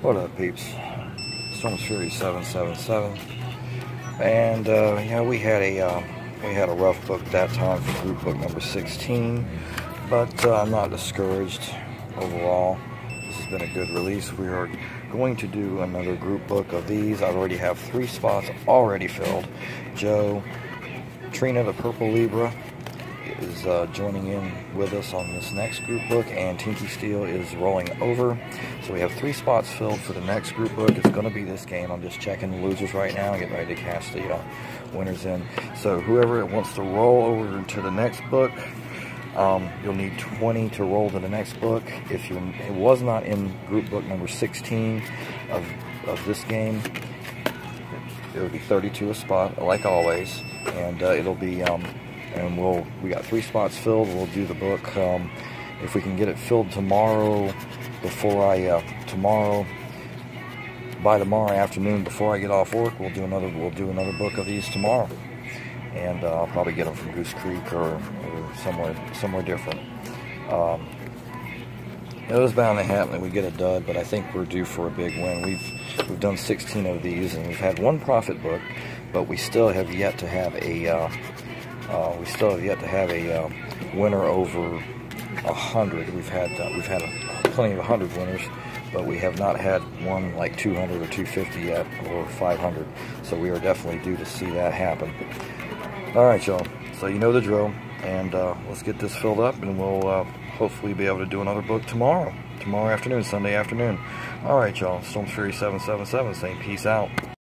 What up, peeps? Storm Fury 777. And uh, yeah, we had a uh, we had a rough book that time for group book number 16, but uh, I'm not discouraged overall. This has been a good release. We are going to do another group book of these. I already have three spots already filled. Joe, Trina the Purple Libra, is uh, joining in with us on this next group book, and Tinky Steel is rolling over. So we have three spots filled for the next group book. It's going to be this game. I'm just checking the losers right now, getting ready to cast the uh, winners in. So whoever wants to roll over to the next book, um, you'll need 20 to roll to the next book. If you it was not in group book number 16 of, of this game, it would be 32 a spot, like always, and uh, it'll be um, and we'll we got three spots filled. We'll do the book um, if we can get it filled tomorrow before I uh, tomorrow by tomorrow afternoon before I get off work. We'll do another we'll do another book of these tomorrow, and uh, I'll probably get them from Goose Creek or, or somewhere somewhere different. Um, it was bound to happen. We get a dud, but I think we're due for a big win. We've we've done 16 of these, and we've had one profit book, but we still have yet to have a uh, uh, we still have yet to have a uh, winner over a hundred. We've had uh, we've had plenty of hundred winners, but we have not had one like 200 or 250 yet, or 500. So we are definitely due to see that happen. All right, y'all. So you know the drill, and uh, let's get this filled up, and we'll uh, hopefully be able to do another book tomorrow, tomorrow afternoon, Sunday afternoon. All right, y'all. Storm Fury 777 saying peace out.